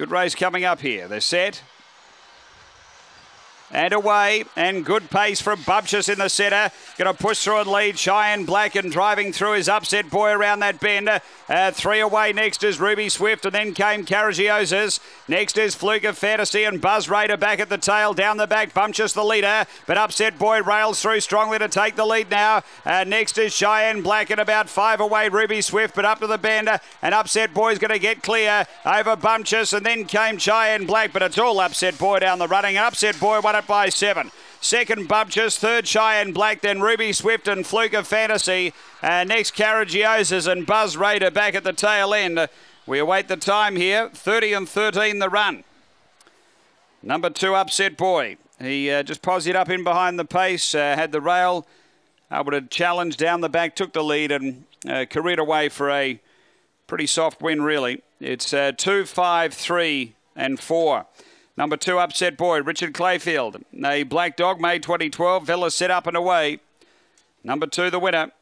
Good race coming up here. They're set. And away, and good pace from Bumptious in the centre. Going to push through and lead. Cheyenne Black and driving through his upset boy around that bend. Uh, three away next is Ruby Swift, and then came Caragiosas. Next is Fluke of Fantasy and Buzz Raider back at the tail. Down the back, Bumptious the leader, but upset boy rails through strongly to take the lead now. Uh, next is Cheyenne Black and about five away Ruby Swift, but up to the bend. And upset boy's going to get clear over Bumptious, and then came Cheyenne Black, but it's all upset boy down the running. Upset boy won it by seven. Second, Bumptious. Third, Cheyenne Black. Then Ruby Swift and Fluke of Fantasy. Uh, next, Caragiosas and Buzz Raider back at the tail end. We await the time here. 30 and 13 the run. Number two, Upset Boy. He uh, just posied up in behind the pace, uh, had the rail, able to challenge down the back, took the lead and uh, careered away for a pretty soft win, really. It's uh, two, five, three, and four. Number two, Upset Boy, Richard Clayfield. A Black Dog, May 2012. Villa set up and away. Number two, the winner.